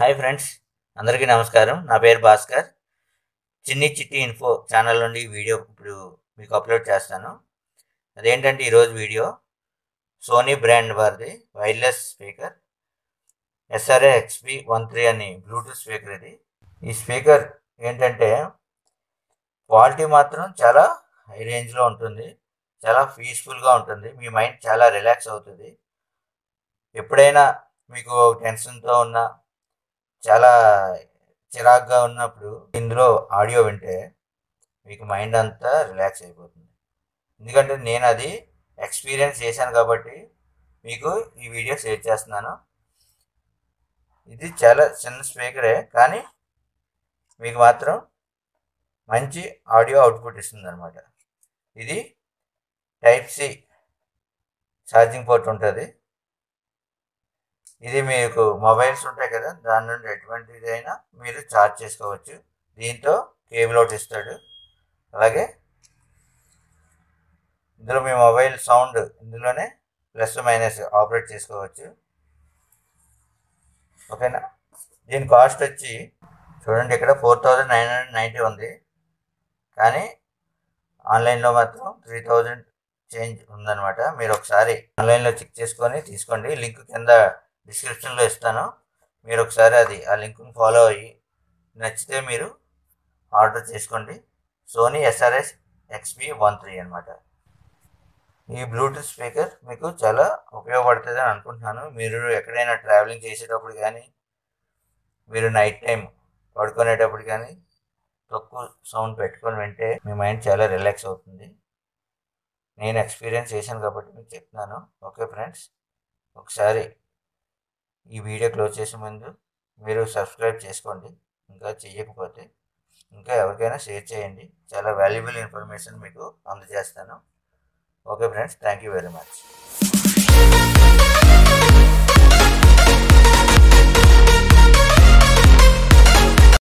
Hi friends అందరికీ నమస్కారం. నా పేరు భాస్కర్. చిన్ని చిట్టి ఇన్ఫో ఛానల్ నుండి వీడియో ఇప్పుడు మీకు అప్లోడ్ చేస్తాను. అదేంటంటే ఈరోజు వీడియో సోనీ బ్రాండ్ వారిది wireless speaker. SRA XP one three అని బ్లూటూత్ స్పీకర్ ఇది. ఈ స్పీకర్ ఏంటంటే క్వాలిటీ మాత్రం చాలా హై రేంజ్లో ఉంటుంది. చాలా పీస్ఫుల్గా ఉంటుంది. మీ మైండ్ చాలా రిలాక్స్ అవుతుంది. ఎప్పుడైనా మీకు టెన్షన్తో ఉన్న చాలా చిరాగ్గా ఉన్నప్పుడు ఇందులో ఆడియో వింటే మీకు మైండ్ అంతా రిలాక్స్ అయిపోతుంది. ఎందుకంటే నేను అది ఎక్స్పీరియన్స్ చేశాను కాబట్టి మీకు ఈ వీడియో షేర్ చేస్తున్నాను. ఇది చాలా చిన్న స్పీకరే కానీ మీకు మాత్రం మంచి ఆడియో అవుట్పుట్ ఇస్తుంది అనమాట ఇది టైప్ సి ఛార్జింగ్ పోర్ట్ ఉంటుంది. ఇది మీకు మొబైల్స్ ఉంటాయి కదా దాని నుండి ఎటువంటిది అయినా మీరు ఛార్జ్ చేసుకోవచ్చు. దీంతో కేబుల్ అవుట్ ఇస్తాడు. అలాగే ఇందులో మీ మొబైల్ సౌండ్ ఇందులోనే ప్లస్ మైనస్ ఆపరేట్ చేసుకోవచ్చు. ఓకేనా? దీని కాస్ట్ వచ్చి చూడండి ఇక్కడ four thousand nine hundred ninety ఉంది. కానీ ఆన్లైన్లో మాత్రం త్రీ థౌజండ్ చేంజ్ ఉందన్నమాట. మీరు ఒకసారి ఆన్లైన్లో చెక్ చేసుకొని తీసుకోండి. లింక్ కింద డిస్క్రిప్షన్లో ఇస్తాను. మీరు ఒకసారి అది ఆ లింక్ని ఫాలో అయ్యి నచ్చితే మీరు ఆర్డర్ చేసుకోండి. Sony SRS XB one three అనమాట ఈ బ్లూటూత్ స్పీకర్ మీకు చాలా ఉపయోగపడుతుంది అని అనుకుంటున్నాను. మీరు ఎక్కడైనా ట్రావెలింగ్ చేసేటప్పుడు కానీ మీరు నైట్ టైం పడుకునేటప్పుడు కానీ తక్కువ సౌండ్ పెట్టుకొని వింటే మీ మైండ్ చాలా రిలాక్స్ అవుతుంది. నేను ఎక్స్పీరియన్స్ చేశాను కాబట్టి మీకు చెప్తున్నాను. ఓకే ఫ్రెండ్స్ ఒకసారి ఈ వీడియో క్లోజ్ చేసే ముందు మీరు సబ్స్క్రైబ్ చేసుకోండి. ఇంకా చేయకపోతే ఇంకా ఎవరికైనా షేర్ చేయండి. చాలా వాల్యుబుల్ ఇన్ఫర్మేషన్ మీకు అందజేస్తాను. Okay friends thank you very much